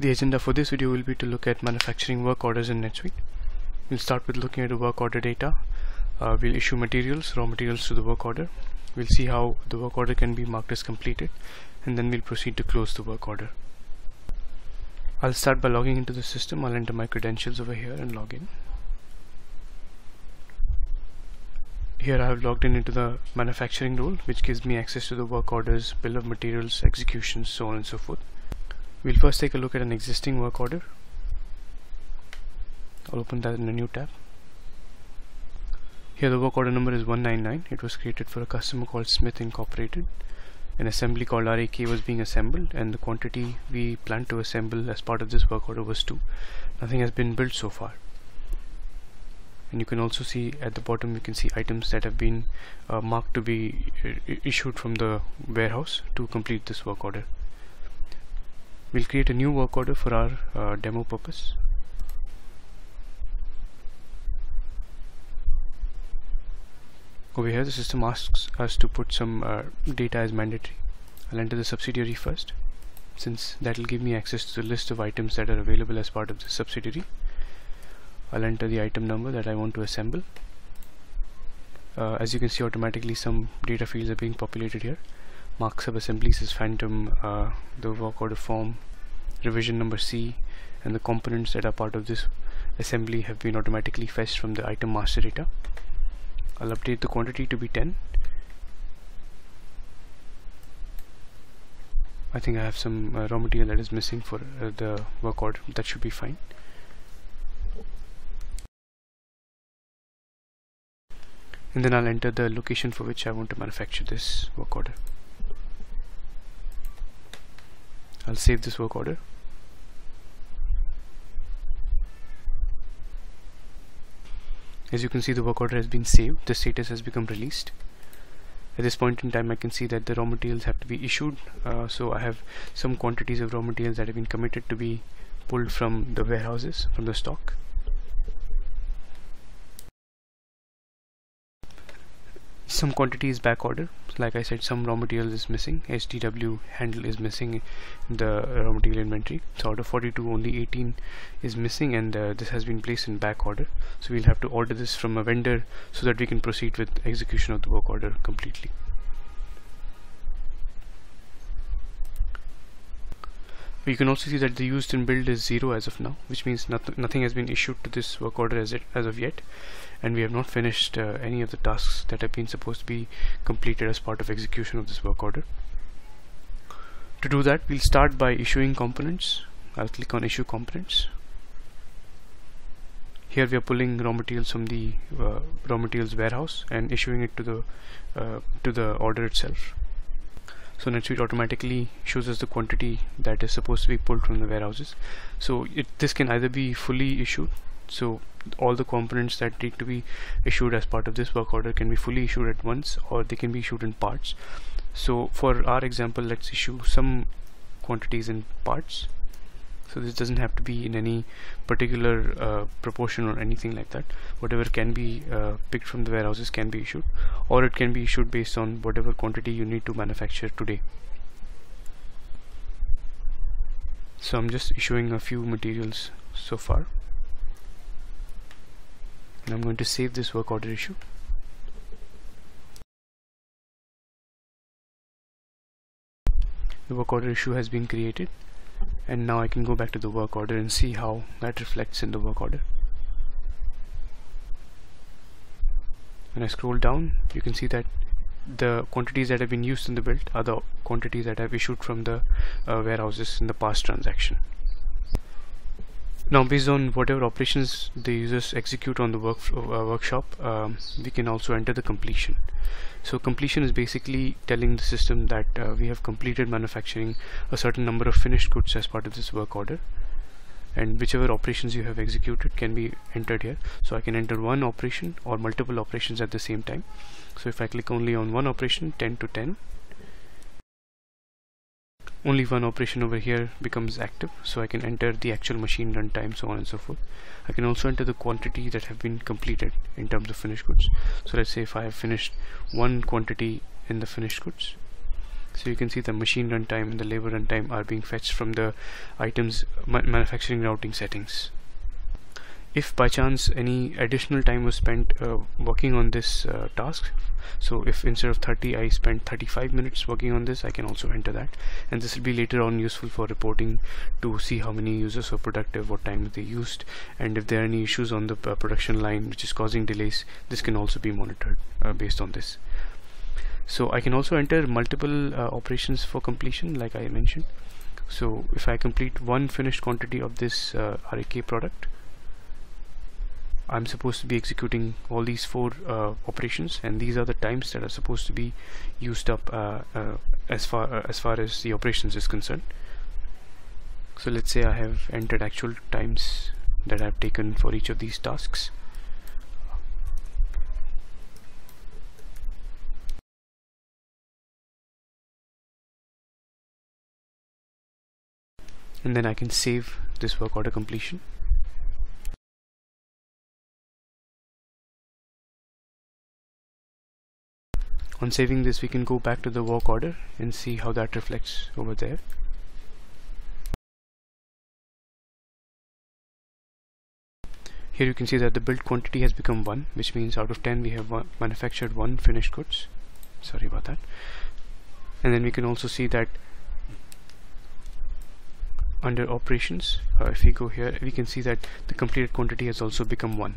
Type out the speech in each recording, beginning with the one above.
The agenda for this video will be to look at manufacturing work orders in NetSuite. We'll start with looking at the work order data. Uh, we'll issue materials, raw materials to the work order. We'll see how the work order can be marked as completed and then we'll proceed to close the work order. I'll start by logging into the system. I'll enter my credentials over here and log in. Here I have logged in into the manufacturing role which gives me access to the work orders, bill of materials, executions, so on and so forth. We'll first take a look at an existing work order. I'll open that in a new tab. Here the work order number is 199. It was created for a customer called Smith Incorporated. An assembly called RAK was being assembled and the quantity we planned to assemble as part of this work order was 2. Nothing has been built so far and you can also see at the bottom you can see items that have been uh, marked to be uh, issued from the warehouse to complete this work order we'll create a new work order for our uh, demo purpose. Over here the system asks us to put some uh, data as mandatory. I'll enter the subsidiary first since that will give me access to the list of items that are available as part of the subsidiary. I'll enter the item number that I want to assemble. Uh, as you can see automatically some data fields are being populated here mark sub assemblies is phantom uh, the work order form revision number C and the components that are part of this assembly have been automatically fetched from the item master data. I'll update the quantity to be 10 I think I have some uh, raw material that is missing for uh, the work order. That should be fine. And then I'll enter the location for which I want to manufacture this work order. I'll save this work order. As you can see the work order has been saved, the status has become released. At this point in time I can see that the raw materials have to be issued uh, so I have some quantities of raw materials that have been committed to be pulled from the warehouses, from the stock. Some quantity is back order. Like I said some raw material is missing. SDW handle is missing the raw material inventory. So out of 42 only 18 is missing and uh, this has been placed in back order. So we'll have to order this from a vendor so that we can proceed with execution of the work order completely you can also see that the used in build is zero as of now which means not nothing has been issued to this work order as, it, as of yet. And we have not finished uh, any of the tasks that have been supposed to be completed as part of execution of this work order. To do that we'll start by issuing components. I'll click on issue components. Here we are pulling raw materials from the uh, raw materials warehouse and issuing it to the uh, to the order itself so NetSuite automatically shows us the quantity that is supposed to be pulled from the warehouses. So it, this can either be fully issued so all the components that need to be issued as part of this work order can be fully issued at once or they can be issued in parts. So for our example let's issue some quantities in parts so this doesn't have to be in any particular uh, proportion or anything like that. Whatever can be uh, picked from the warehouses can be issued or it can be issued based on whatever quantity you need to manufacture today. So I'm just issuing a few materials so far. And I'm going to save this work order issue. The work order issue has been created and now I can go back to the work order and see how that reflects in the work order. When I scroll down you can see that the quantities that have been used in the build are the quantities that I've issued from the uh, warehouses in the past transaction now based on whatever operations the users execute on the work uh, workshop um, we can also enter the completion. So completion is basically telling the system that uh, we have completed manufacturing a certain number of finished goods as part of this work order and whichever operations you have executed can be entered here. So I can enter one operation or multiple operations at the same time. So if I click only on one operation 10 to 10 only one operation over here becomes active so I can enter the actual machine runtime so on and so forth. I can also enter the quantity that have been completed in terms of finished goods. So let's say if I have finished one quantity in the finished goods so you can see the machine runtime and the labor runtime are being fetched from the items ma manufacturing routing settings if by chance any additional time was spent uh, working on this uh, task. So if instead of 30 I spent 35 minutes working on this I can also enter that. And this will be later on useful for reporting to see how many users were productive what time they used and if there are any issues on the uh, production line which is causing delays this can also be monitored uh, based on this. So I can also enter multiple uh, operations for completion like I mentioned. So if I complete one finished quantity of this uh, RAK product I'm supposed to be executing all these four uh, operations and these are the times that are supposed to be used up uh, uh, as far uh, as far as the operations is concerned. So let's say I have entered actual times that I've taken for each of these tasks. And then I can save this work order completion on saving this we can go back to the work order and see how that reflects over there. Here you can see that the build quantity has become 1 which means out of 10 we have one manufactured one finished goods. Sorry about that. And then we can also see that under operations uh, if we go here we can see that the completed quantity has also become 1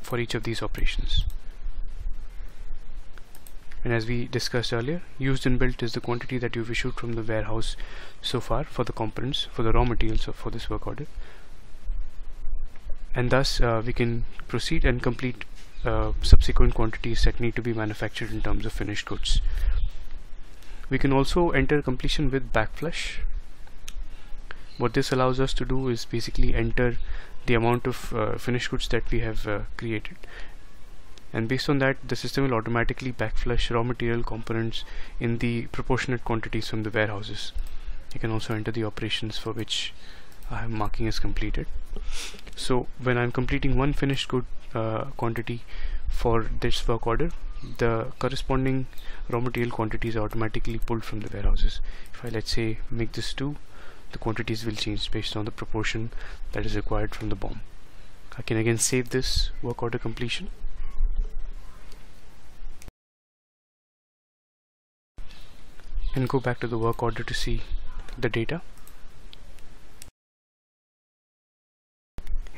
for each of these operations and as we discussed earlier used and built is the quantity that you've issued from the warehouse so far for the components for the raw materials for this work order. And thus uh, we can proceed and complete uh, subsequent quantities that need to be manufactured in terms of finished goods. We can also enter completion with backflush. What this allows us to do is basically enter the amount of uh, finished goods that we have uh, created and based on that the system will automatically backflush raw material components in the proportionate quantities from the warehouses. You can also enter the operations for which marking as completed. So when I'm completing one finished good uh, quantity for this work order the corresponding raw material quantities are automatically pulled from the warehouses. If I let's say make this 2 the quantities will change based on the proportion that is required from the BOM. I can again save this work order completion and go back to the work order to see the data.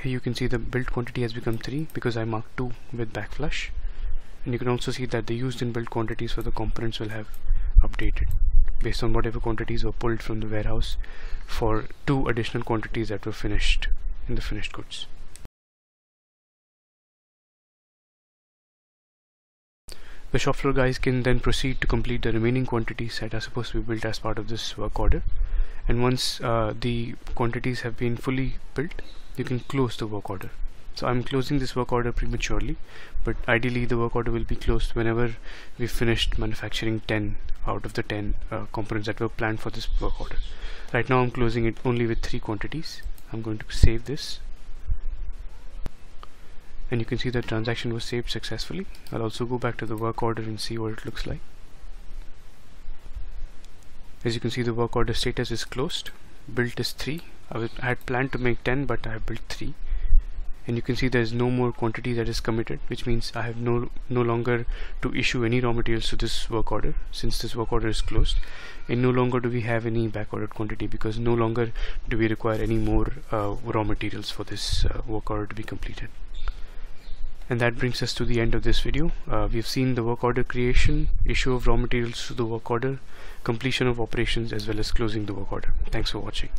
Here you can see the build quantity has become 3 because I marked 2 with backflush. And you can also see that the used in build quantities for the components will have updated based on whatever quantities were pulled from the warehouse for two additional quantities that were finished in the finished goods The shop floor guys can then proceed to complete the remaining quantities that are supposed to be built as part of this work order. And once uh, the quantities have been fully built you can close the work order. So I'm closing this work order prematurely but ideally the work order will be closed whenever we've finished manufacturing 10 out of the 10 uh, components that were planned for this work order. Right now I'm closing it only with three quantities. I'm going to save this and you can see the transaction was saved successfully. I'll also go back to the work order and see what it looks like. As you can see the work order status is closed. Built is 3 I, I had planned to make 10 but I have built 3 and you can see there is no more quantity that is committed which means I have no no longer to issue any raw materials to this work order since this work order is closed. And no longer do we have any back ordered quantity because no longer do we require any more uh, raw materials for this uh, work order to be completed and that brings us to the end of this video. Uh, we've seen the work order creation issue of raw materials to the work order completion of operations as well as closing the work order. Thanks for watching